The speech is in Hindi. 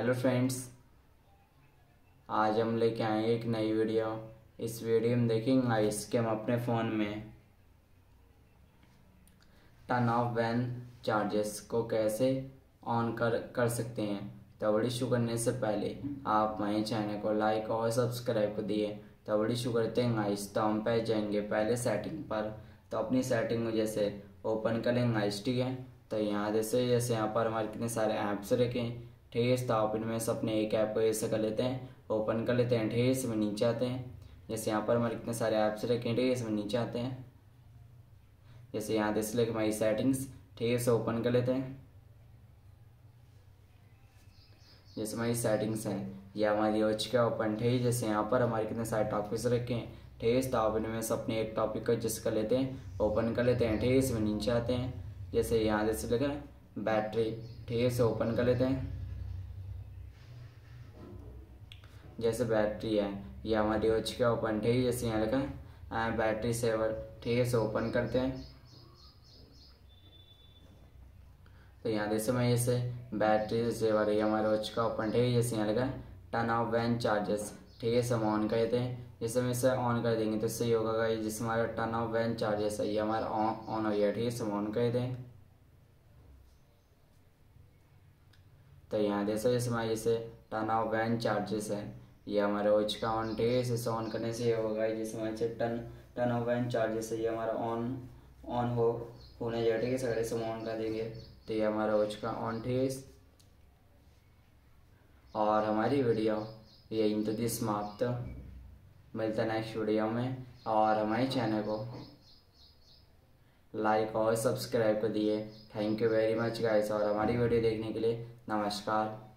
हेलो फ्रेंड्स, आज हम लेके आए एक नई वीडियो। इस वीडियो में देखेंगे इसके हम अपने फ़ोन में टर्न ऑफ़ वैन चार्जेस को कैसे ऑन कर कर सकते हैं। तो बड़ी शुरू करने से पहले आप हमारे चैनल को लाइक और सब्सक्राइब कर दिए। तो बड़ी शुरू करते हैं गाइस तो हम पे जाएँगे पहले सेटिंग पर। तो अपनी सेटिंग में जैसे ओपन करेंगे गाइस ठीक है? तो यहाँ जैसे जैसे यहाँ पर हमारे कितने सारे ऐप्स रखें तो आप इनमें से अपने एक ऐप को ऐसे कर लेते हैं ओपन कर लेते हैं, ठेस में नीचे आते हैं। जैसे यहाँ पर हमारे कितने सारे ऐप्स रखे हैं है इसमें नीचे आते हैं। जैसे यहाँ जैसे लेके हमारी सेटिंग्स है ओपन कर लेते हैं। जैसे हमारी सेटिंग्स हैं, ये हमारी हो चुका ओपन है जैसे यहाँ पर हमारे कितने सारे टॉपिक्स रखे हैं ठेस तो इनमें से अपने एक टॉपिक को जिस कर लेते हैं ओपन कर लेते हैं ठीक है इसमें नीचे आते हैं। जैसे यहाँ जैसे लगा बैटरी है ओपन कर लेते हैं। जैसे बैटरी है, ये हमारी चुकी है ओपन ठीक है जैसे यहाँ लगा बैटरी सेवर, ठीक है इसे ओपन करते हैं। तो यहाँ जैसे मैं जैसे बैटरी सेवर, ये हमारा हो चुका ओपन ठीक है जैसे यहाँ लगा टर्न ऑफ़ वैन चार्जेस ठीक है हम ऑन करते हैं। जैसे हम इसे ऑन कर देंगे तो इससे ये होगा जिससे हमारा टर्न ऑफ़ वैन चार्जेस है, ये हमारा ऑन हो गया, ठीक है इसे ऑन कर दें तो यहाँ जैसे जैसे हमारे जैसे टर्न ऑफ़ वैन चार्जेस है ये हमारा हो चुका ऑन है इसे ऑन करने से ये होगा जिससे हमारे turn turn off van charges है ये हमारा ऑन ऑन हो, होने जाए ठीक है? सर इसे ऑन कर देंगे। तो ये हमारा हो का ऑन है और हमारी वीडियो यही तो समाप्त। मिलता नेक्स्ट वीडियो में। और हमारे चैनल को लाइक और सब्सक्राइब कर दिए। Thank you very much guys और हमारी वीडियो देखने के लिए नमस्कार।